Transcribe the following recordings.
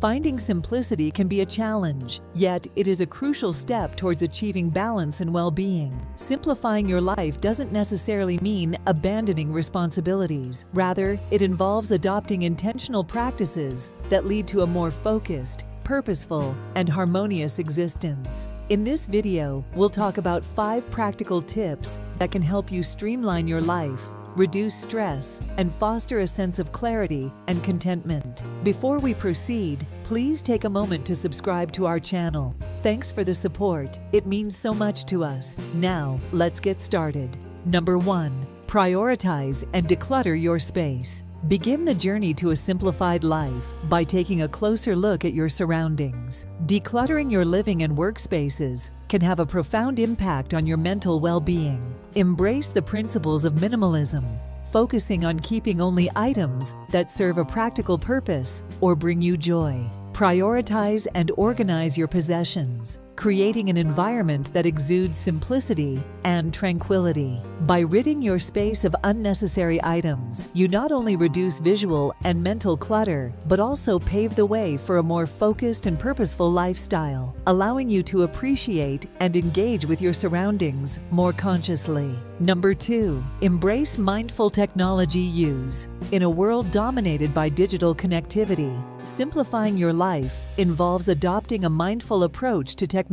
Finding simplicity can be a challenge, yet it is a crucial step towards achieving balance and well-being. Simplifying your life doesn't necessarily mean abandoning responsibilities. Rather, it involves adopting intentional practices that lead to a more focused, purposeful, and harmonious existence. In this video, we'll talk about five practical tips that can help you streamline your life reduce stress, and foster a sense of clarity and contentment. Before we proceed, please take a moment to subscribe to our channel. Thanks for the support. It means so much to us. Now, let's get started. Number 1. Prioritize and declutter your space. Begin the journey to a simplified life by taking a closer look at your surroundings. Decluttering your living and workspaces can have a profound impact on your mental well-being. Embrace the principles of minimalism, focusing on keeping only items that serve a practical purpose or bring you joy. Prioritize and organize your possessions, creating an environment that exudes simplicity and tranquility. By ridding your space of unnecessary items, you not only reduce visual and mental clutter, but also pave the way for a more focused and purposeful lifestyle, allowing you to appreciate and engage with your surroundings more consciously. Number two, embrace mindful technology use. In a world dominated by digital connectivity, Simplifying your life involves adopting a mindful approach to technology.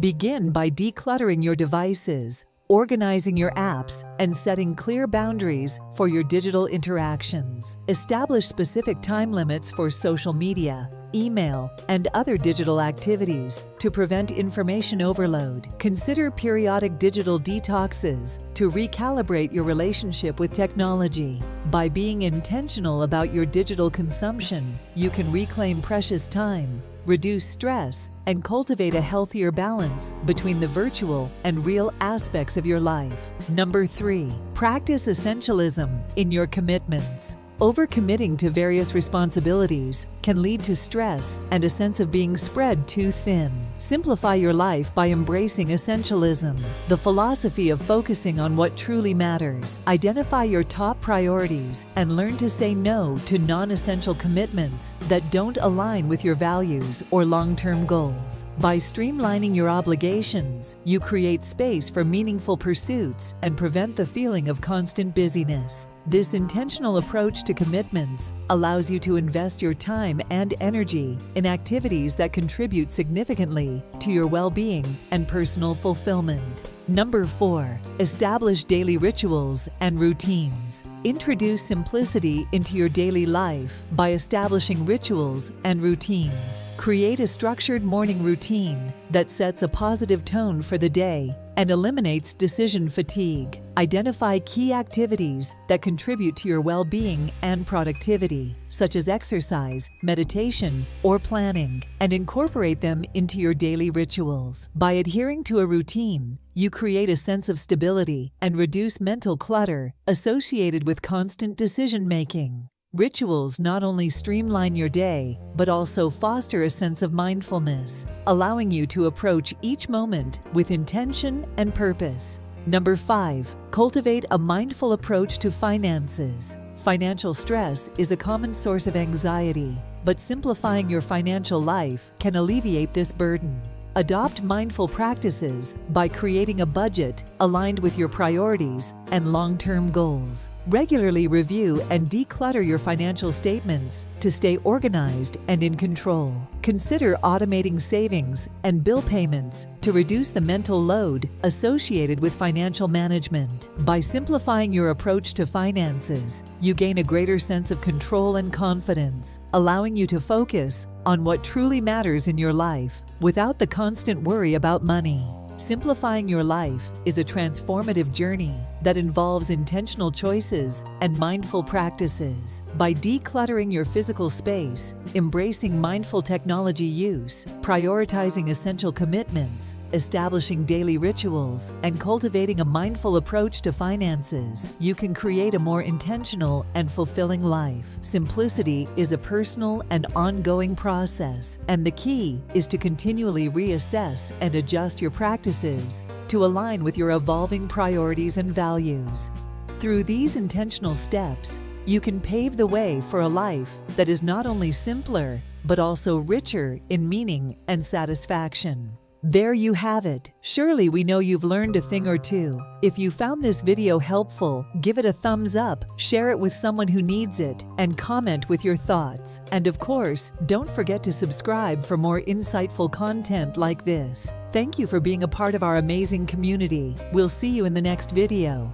Begin by decluttering your devices, organizing your apps, and setting clear boundaries for your digital interactions. Establish specific time limits for social media, email, and other digital activities to prevent information overload. Consider periodic digital detoxes to recalibrate your relationship with technology. By being intentional about your digital consumption, you can reclaim precious time reduce stress, and cultivate a healthier balance between the virtual and real aspects of your life. Number three, practice essentialism in your commitments. Overcommitting to various responsibilities can lead to stress and a sense of being spread too thin. Simplify your life by embracing essentialism, the philosophy of focusing on what truly matters. Identify your top priorities and learn to say no to non-essential commitments that don't align with your values or long-term goals. By streamlining your obligations, you create space for meaningful pursuits and prevent the feeling of constant busyness. This intentional approach to commitments allows you to invest your time and energy in activities that contribute significantly to your well-being and personal fulfillment. Number 4. Establish daily rituals and routines. Introduce simplicity into your daily life by establishing rituals and routines. Create a structured morning routine that sets a positive tone for the day and eliminates decision fatigue. Identify key activities that contribute to your well-being and productivity, such as exercise, meditation, or planning, and incorporate them into your daily rituals. By adhering to a routine, you create a sense of stability and reduce mental clutter associated with constant decision-making. Rituals not only streamline your day, but also foster a sense of mindfulness, allowing you to approach each moment with intention and purpose. Number 5. Cultivate a mindful approach to finances. Financial stress is a common source of anxiety, but simplifying your financial life can alleviate this burden. Adopt mindful practices by creating a budget aligned with your priorities and long-term goals. Regularly review and declutter your financial statements to stay organized and in control. Consider automating savings and bill payments to reduce the mental load associated with financial management. By simplifying your approach to finances, you gain a greater sense of control and confidence, allowing you to focus on what truly matters in your life without the constant worry about money. Simplifying your life is a transformative journey that involves intentional choices and mindful practices. By decluttering your physical space, embracing mindful technology use, prioritizing essential commitments, establishing daily rituals, and cultivating a mindful approach to finances, you can create a more intentional and fulfilling life. Simplicity is a personal and ongoing process, and the key is to continually reassess and adjust your practices to align with your evolving priorities and values. Through these intentional steps, you can pave the way for a life that is not only simpler, but also richer in meaning and satisfaction. There you have it. Surely we know you've learned a thing or two. If you found this video helpful, give it a thumbs up, share it with someone who needs it, and comment with your thoughts. And of course, don't forget to subscribe for more insightful content like this. Thank you for being a part of our amazing community. We'll see you in the next video.